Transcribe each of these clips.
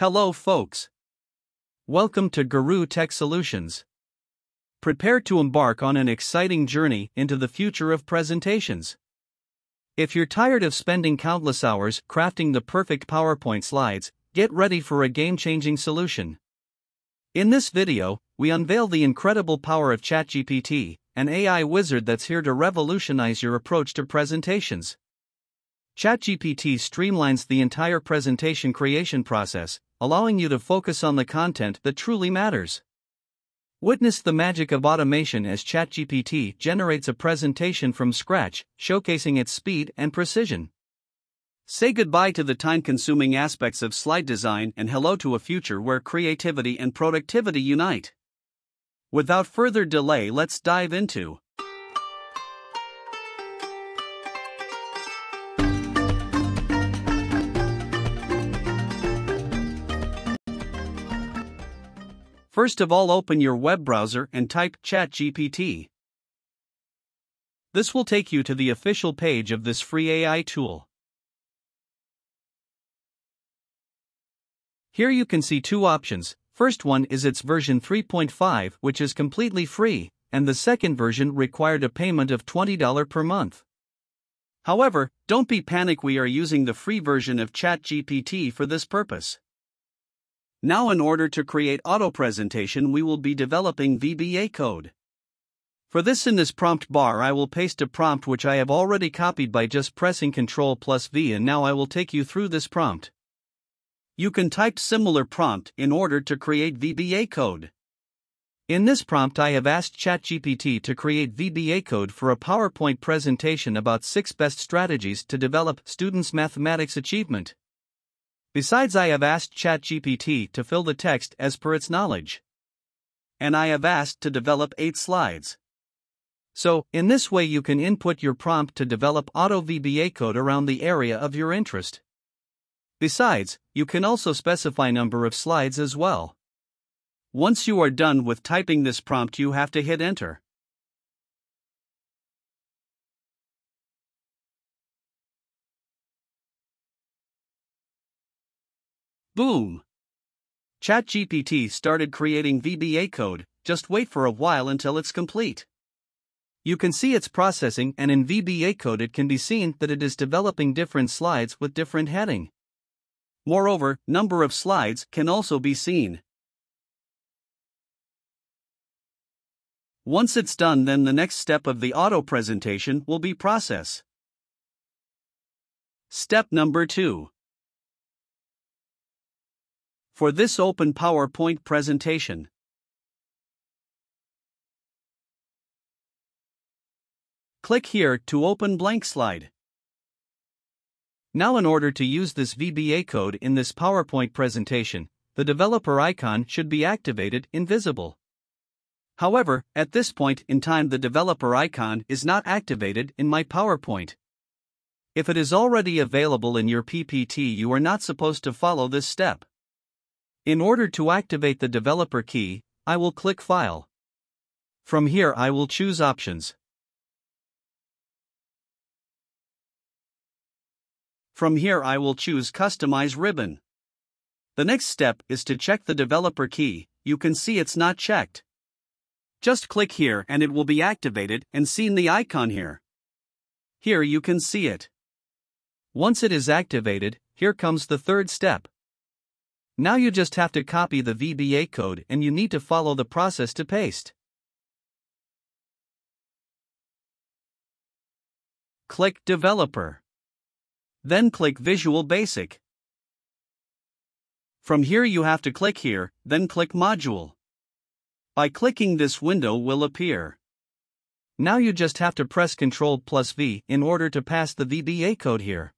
Hello, folks. Welcome to Gurru Tech Solutions. Prepare to embark on an exciting journey into the future of presentations. If you're tired of spending countless hours crafting the perfect PowerPoint slides, get ready for a game changing solution. In this video, we unveil the incredible power of ChatGPT, an AI wizard that's here to revolutionize your approach to presentations. ChatGPT streamlines the entire presentation creation process, allowing you to focus on the content that truly matters. Witness the magic of automation as ChatGPT generates a presentation from scratch, showcasing its speed and precision. Say goodbye to the time consuming aspects of slide design and hello to a future where creativity and productivity unite. Without further delay, let's dive into First of all, open your web browser and type ChatGPT. This will take you to the official page of this free AI tool. Here you can see two options. First one is its version 3.5, which is completely free, and the second version required a payment of $20 per month. However, don't be panic, we are using the free version of ChatGPT for this purpose. Now in order to create auto presentation we will be developing VBA code. For this in this prompt bar I will paste a prompt which I have already copied by just pressing Ctrl plus V and now I will take you through this prompt. You can type similar prompt in order to create VBA code. In this prompt I have asked ChatGPT to create VBA code for a PowerPoint presentation about 6 best strategies to develop students' mathematics achievement. Besides, I have asked ChatGPT to fill the text as per its knowledge. And I have asked to develop 8 slides. So, in this way, you can input your prompt to develop auto VBA code around the area of your interest. Besides, you can also specify number of slides as well. Once you are done with typing this prompt, you have to hit enter. Boom! ChatGPT started creating VBA code, just wait for a while until it's complete. You can see it's processing and in VBA code it can be seen that it is developing different slides with different heading. Moreover, number of slides can also be seen. Once it's done then the next step of the auto presentation will be process. Step number 2. For this open PowerPoint presentation, click here to open blank slide. Now in order to use this VBA code in this PowerPoint presentation, the developer icon should be activated invisible. However, at this point in time the developer icon is not activated in my PowerPoint. If it is already available in your PPT you are not supposed to follow this step. In order to activate the developer key, I will click File. From here I will choose Options. From here I will choose Customize ribbon. The next step is to check the developer key, you can see it's not checked. Just click here and it will be activated and seen the icon here. Here you can see it. Once it is activated, here comes the third step. Now you just have to copy the VBA code and you need to follow the process to paste. Click Developer. Then click Visual Basic. From here you have to click here, then click Module. By clicking this window will appear. Now you just have to press Ctrl plus V in order to pass the VBA code here.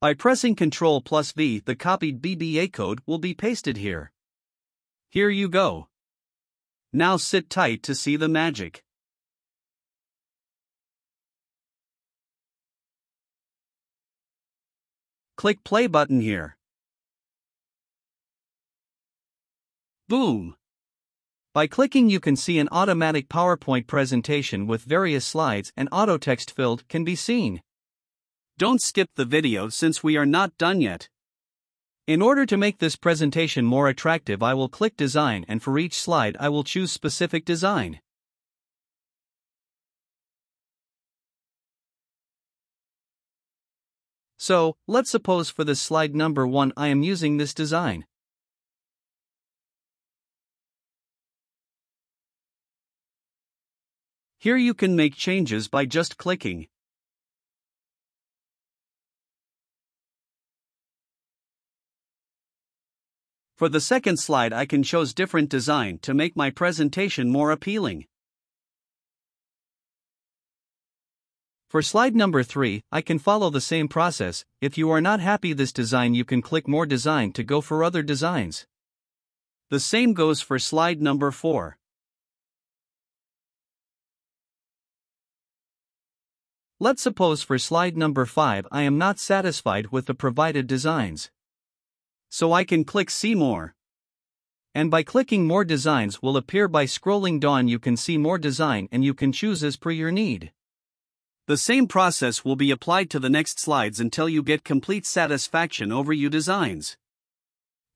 By pressing Ctrl plus V, the copied VBA code will be pasted here. Here you go. Now sit tight to see the magic. Click play button here. Boom! By clicking you can see an automatic PowerPoint presentation with various slides and auto text filled can be seen. Don't skip the video since we are not done yet. In order to make this presentation more attractive I will click design and for each slide I will choose specific design. So, let's suppose for this slide number 1 I am using this design. Here you can make changes by just clicking. For the second slide I can choose different design to make my presentation more appealing. For slide number 3, I can follow the same process. If you are not happy this design you can click more design to go for other designs. The same goes for slide number 4. Let's suppose for slide number 5 I am not satisfied with the provided designs. So I can click see more. And by clicking more designs will appear by scrolling down you can see more design and you can choose as per your need. The same process will be applied to the next slides until you get complete satisfaction over your designs.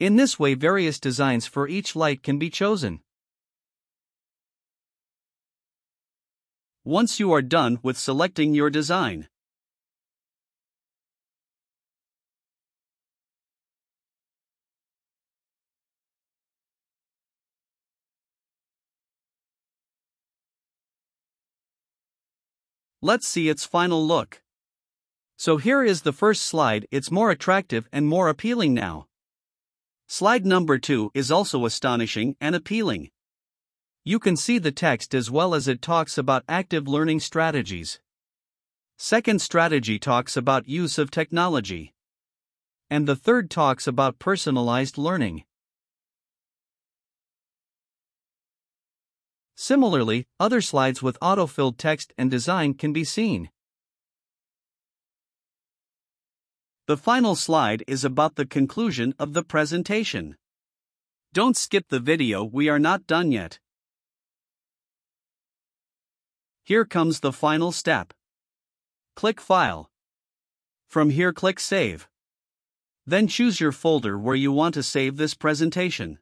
In this way various designs for each light can be chosen. Once you are done with selecting your design, Let's see its final look. So here is the first slide, it's more attractive and more appealing now. Slide number 2 is also astonishing and appealing. You can see the text as well as it talks about active learning strategies. Second strategy talks about use of technology. And the third talks about personalized learning. Similarly, other slides with auto-filled text and design can be seen. The final slide is about the conclusion of the presentation. Don't skip the video, we are not done yet. Here comes the final step. Click File. From here click Save. Then choose your folder where you want to save this presentation.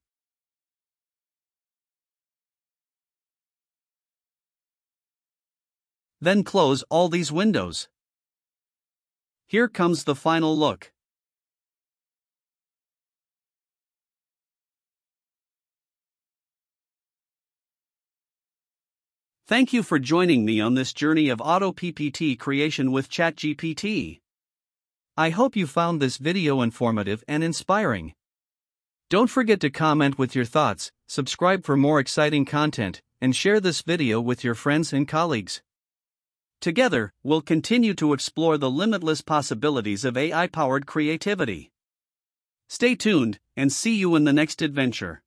Then close all these windows. Here comes the final look. Thank you for joining me on this journey of Auto PPT creation with ChatGPT. I hope you found this video informative and inspiring. Don't forget to comment with your thoughts, subscribe for more exciting content, and share this video with your friends and colleagues. Together, we'll continue to explore the limitless possibilities of AI powered creativity. Stay tuned and see you in the next adventure.